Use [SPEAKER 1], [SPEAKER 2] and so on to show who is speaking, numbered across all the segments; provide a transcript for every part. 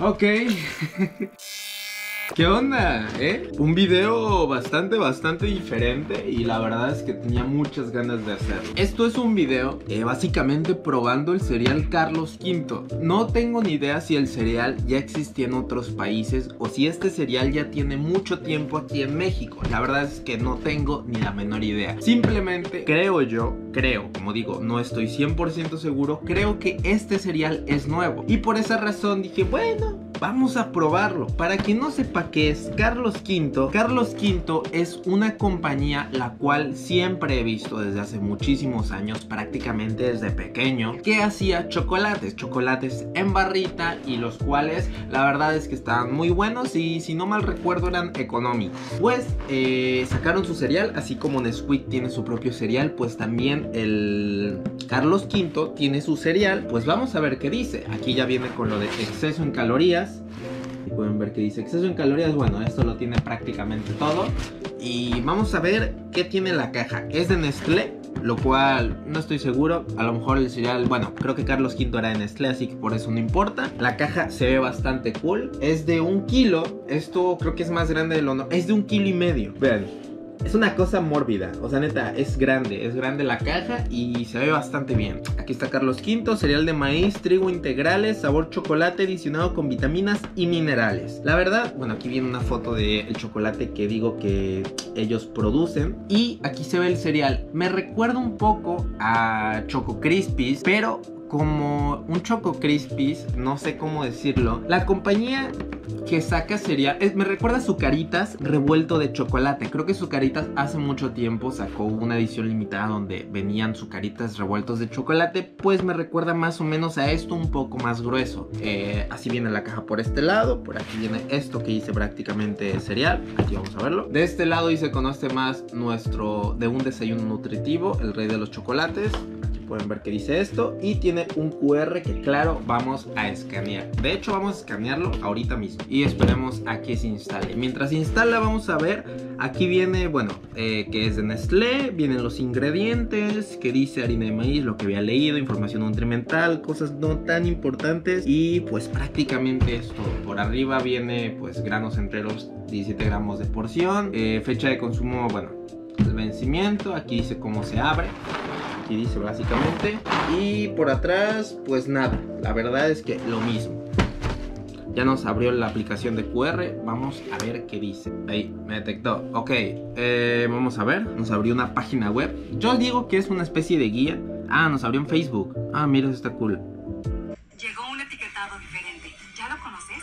[SPEAKER 1] Ok. ¿Qué onda? ¿Eh? Un video bastante, bastante diferente y la verdad es que tenía muchas ganas de hacerlo. Esto es un video eh, básicamente probando el cereal Carlos V. No tengo ni idea si el cereal ya existía en otros países o si este cereal ya tiene mucho tiempo aquí en México. La verdad es que no tengo ni la menor idea. Simplemente creo yo, creo, como digo, no estoy 100% seguro, creo que este cereal es nuevo. Y por esa razón dije, bueno, Vamos a probarlo. Para quien no sepa qué es Carlos V, Carlos V es una compañía la cual siempre he visto desde hace muchísimos años, prácticamente desde pequeño, que hacía chocolates, chocolates en barrita y los cuales la verdad es que estaban muy buenos y si no mal recuerdo eran económicos. Pues eh, sacaron su cereal, así como Nesquik tiene su propio cereal, pues también el Carlos V tiene su cereal. Pues vamos a ver qué dice. Aquí ya viene con lo de exceso en calorías y pueden ver que dice exceso en calorías. Bueno, esto lo tiene prácticamente todo. Y vamos a ver qué tiene la caja. Es de Nestlé, lo cual no estoy seguro. A lo mejor el cereal, bueno, creo que Carlos V era de Nestlé, así que por eso no importa. La caja se ve bastante cool. Es de un kilo. Esto creo que es más grande de lo. Es de un kilo y medio. Vean. Es una cosa mórbida, o sea, neta, es grande, es grande la caja y se ve bastante bien. Aquí está Carlos V, cereal de maíz, trigo integrales, sabor chocolate adicionado con vitaminas y minerales. La verdad, bueno, aquí viene una foto del chocolate que digo que ellos producen. Y aquí se ve el cereal. Me recuerda un poco a Choco Crispies, pero como un Choco Crispies, no sé cómo decirlo. La compañía que saca cereal, me recuerda a Zucaritas revuelto de chocolate. Creo que Zucaritas hace mucho tiempo sacó una edición limitada donde venían Zucaritas revueltos de chocolate. Pues me recuerda más o menos a esto, un poco más grueso. Eh, así viene la caja por este lado. Por aquí viene esto que dice prácticamente cereal. Aquí vamos a verlo. De este lado dice conoce más nuestro de un desayuno nutritivo, el rey de los chocolates pueden ver que dice esto y tiene un QR que claro vamos a escanear. De hecho vamos a escanearlo ahorita mismo y esperemos a que se instale. Mientras se instala vamos a ver aquí viene bueno eh, que es de Nestlé vienen los ingredientes que dice harina de maíz lo que había leído información nutrimental cosas no tan importantes y pues prácticamente esto por arriba viene pues granos enteros 17 gramos de porción eh, fecha de consumo bueno el vencimiento aquí dice cómo se abre dice básicamente. Y por atrás, pues nada, la verdad es que lo mismo. Ya nos abrió la aplicación de QR. Vamos a ver qué dice. Ahí, me detectó. Ok, eh, vamos a ver. Nos abrió una página web. Yo digo que es una especie de guía. Ah, nos abrió en Facebook. Ah, mira, está cool.
[SPEAKER 2] Llegó un etiquetado diferente. ¿Ya lo conoces?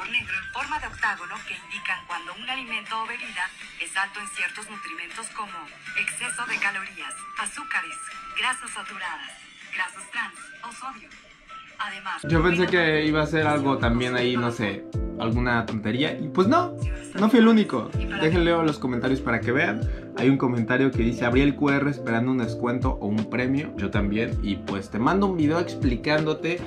[SPEAKER 2] Negro en forma de octágono que indican cuando un alimento o bebida es alto en ciertos nutrimentos como exceso de calorías, azúcares, grasas saturadas, grasas trans o sodio. Además,
[SPEAKER 1] yo pensé que iba a ser algo también ahí, no sé, alguna tontería. Y pues no, no fui el único. Déjenle los comentarios para que vean. Hay un comentario que dice, abrí el QR esperando un descuento o un premio. Yo también. Y pues te mando un video explicándote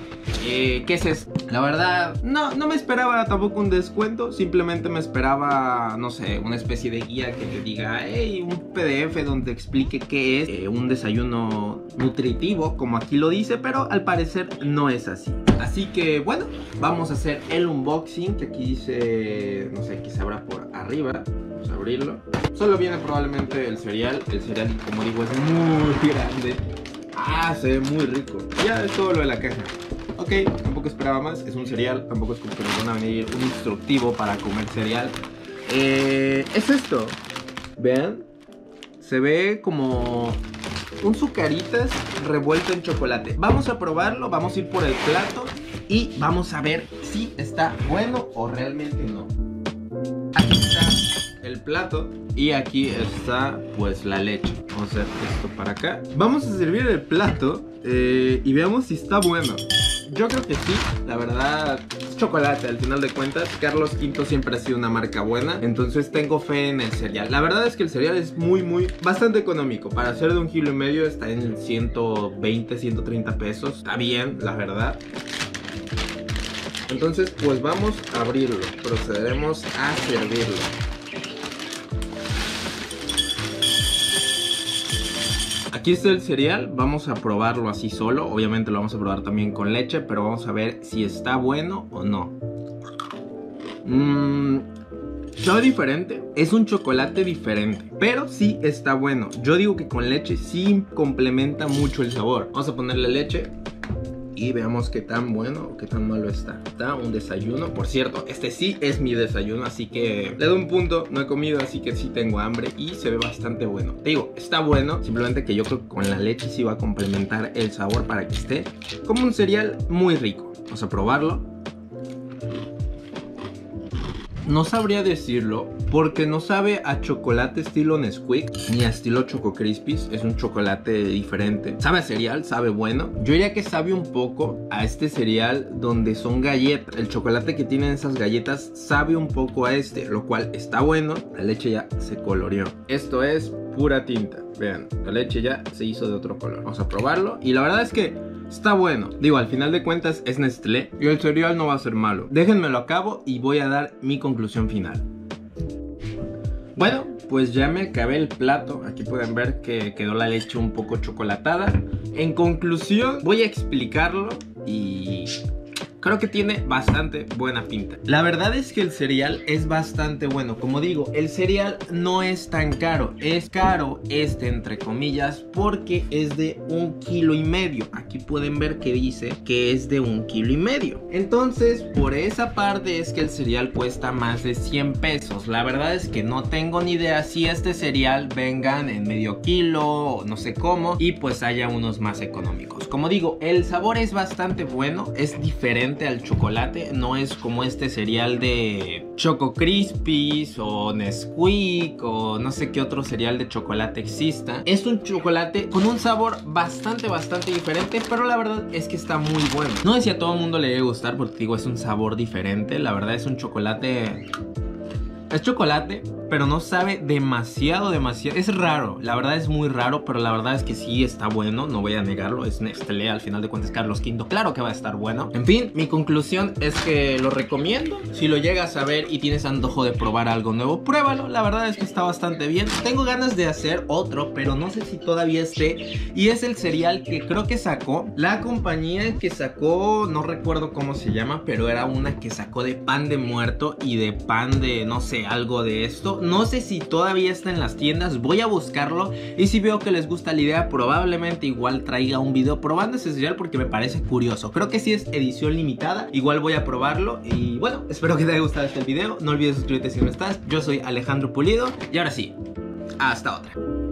[SPEAKER 1] eh, qué es eso. La verdad, no, no me esperaba tampoco un descuento. Simplemente me esperaba, no sé, una especie de guía que te diga, hey, un PDF donde explique qué es eh, un desayuno nutritivo, como aquí lo dice. Pero al parecer no es así. Así que bueno, vamos a hacer el unboxing que aquí dice, no sé, que se abra por arriba. Abrirlo. Solo viene probablemente el cereal. El cereal, como digo, es muy grande. Ah, se ve muy rico. Ya es todo lo de la caja. Ok, tampoco esperaba más. Es un cereal. Tampoco es como que nos van a venir un instructivo para comer cereal. Eh, es esto. Vean. Se ve como un sucaritas revuelto en chocolate. Vamos a probarlo, vamos a ir por el plato y vamos a ver si está bueno o realmente no. Aquí está el plato y aquí está pues la leche. Vamos a hacer esto para acá. Vamos a servir el plato eh, y veamos si está bueno. Yo creo que sí, la verdad es chocolate al final de cuentas. Carlos V siempre ha sido una marca buena, entonces tengo fe en el cereal. La verdad es que el cereal es muy, muy, bastante económico. Para ser de un kilo y medio está en 120, 130 pesos. Está bien, la verdad. Entonces, pues vamos a abrirlo. Procederemos a servirlo. Aquí está el cereal, vamos a probarlo así solo. Obviamente lo vamos a probar también con leche, pero vamos a ver si está bueno o no. Mmm, sabe diferente, es un chocolate diferente, pero sí está bueno. Yo digo que con leche sí complementa mucho el sabor. Vamos a ponerle leche y veamos qué tan bueno o qué tan malo está. Está un desayuno. Por cierto, este sí es mi desayuno, así que le doy un punto. No he comido, así que sí tengo hambre y se ve bastante bueno. Te digo, está bueno, simplemente que yo creo que con la leche sí va a complementar el sabor para que esté como un cereal muy rico. Vamos a probarlo. No sabría decirlo porque no sabe a chocolate estilo Nesquik ni a estilo Choco Crispies. Es un chocolate diferente. Sabe a cereal, sabe bueno. Yo diría que sabe un poco a este cereal donde son galletas. El chocolate que tienen esas galletas sabe un poco a este, lo cual está bueno. La leche ya se coloreó. Esto es pura tinta. Vean, la leche ya se hizo de otro color. Vamos a probarlo. Y la verdad es que Está bueno. Digo, al final de cuentas es Nestlé y el cereal no va a ser malo. Déjenmelo a cabo y voy a dar mi conclusión final. Bueno, pues ya me acabé el plato. Aquí pueden ver que quedó la leche un poco chocolatada. En conclusión, voy a explicarlo y creo que tiene bastante buena pinta. La verdad es que el cereal es bastante bueno. Como digo, el cereal no es tan caro. Es caro este entre comillas porque es de un kilo y medio. Aquí pueden ver que dice que es de un kilo y medio. Entonces, por esa parte es que el cereal cuesta más de 100 pesos. La verdad es que no tengo ni idea si este cereal vengan en medio kilo o no sé cómo. Y pues haya unos más económicos. Como digo, el sabor es bastante bueno. Es diferente al chocolate, no es como este cereal de Choco Crispies o Nesquik o no sé qué otro cereal de chocolate exista. Es un chocolate con un sabor bastante, bastante diferente, pero la verdad es que está muy bueno. No sé si a todo el mundo le debe gustar porque digo, es un sabor diferente. La verdad es un chocolate... Es chocolate, pero no sabe demasiado, demasiado. Es raro, la verdad es muy raro, pero la verdad es que sí está bueno, no voy a negarlo. Es Nestlé, al final de cuentas, Carlos V. Claro que va a estar bueno. En fin, mi conclusión es que lo recomiendo. Si lo llegas a ver y tienes antojo de probar algo nuevo, pruébalo. La verdad es que está bastante bien. Tengo ganas de hacer otro, pero no sé si todavía esté. Y es el cereal que creo que sacó la compañía que sacó, no recuerdo cómo se llama, pero era una que sacó de pan de muerto y de pan de, no sé, algo de esto no sé si todavía está en las tiendas. Voy a buscarlo. Y si veo que les gusta la idea, probablemente igual traiga un video probando ese cereal porque me parece curioso. Creo que si es edición limitada. Igual voy a probarlo. Y bueno, espero que te haya gustado este video. No olvides suscribirte si no estás. Yo soy Alejandro Pulido. Y ahora sí, hasta otra.